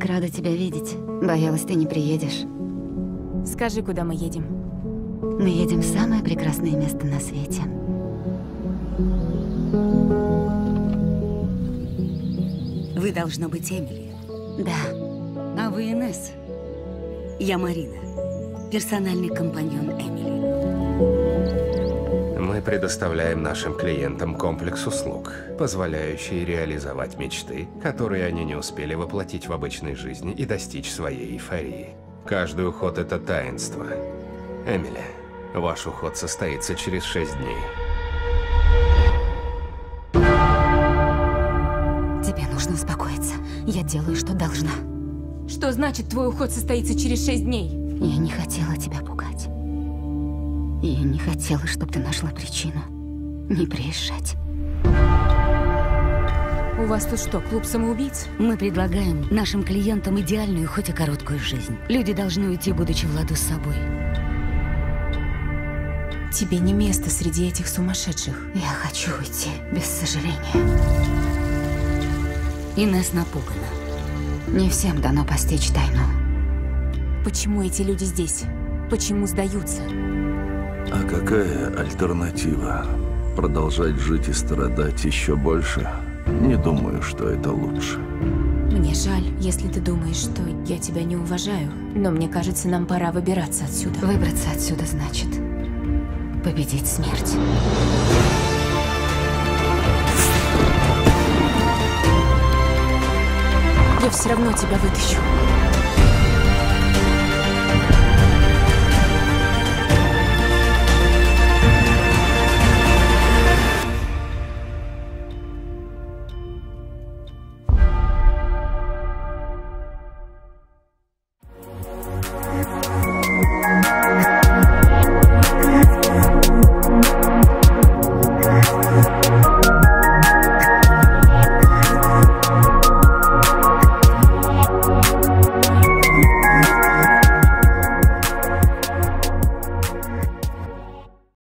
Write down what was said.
Так рада тебя видеть. Боялась, ты не приедешь. Скажи, куда мы едем. Мы едем в самое прекрасное место на свете. Вы должно быть Эмили. Да. А вы Инесс. Я Марина. Персональный компаньон Эмили. Мы предоставляем нашим клиентам комплекс услуг, позволяющий реализовать мечты, которые они не успели воплотить в обычной жизни и достичь своей эйфории. Каждый уход – это таинство. Эмили, ваш уход состоится через шесть дней. Тебе нужно успокоиться. Я делаю, что должна. Что значит, твой уход состоится через шесть дней? Я не хотела тебя пугать. И не хотела, чтобы ты нашла причину не приезжать. У вас тут что, клуб самоубийц? Мы предлагаем нашим клиентам идеальную, хоть и короткую жизнь. Люди должны уйти, будучи в ладу с собой. Тебе не место среди этих сумасшедших. Я хочу уйти, без сожаления. Инесс напугана. Не всем дано постичь тайну. Почему эти люди здесь? Почему сдаются? А какая альтернатива? Продолжать жить и страдать еще больше? Не думаю, что это лучше. Мне жаль, если ты думаешь, что я тебя не уважаю. Но мне кажется, нам пора выбираться отсюда. Выбраться отсюда значит победить смерть. Я все равно тебя вытащу.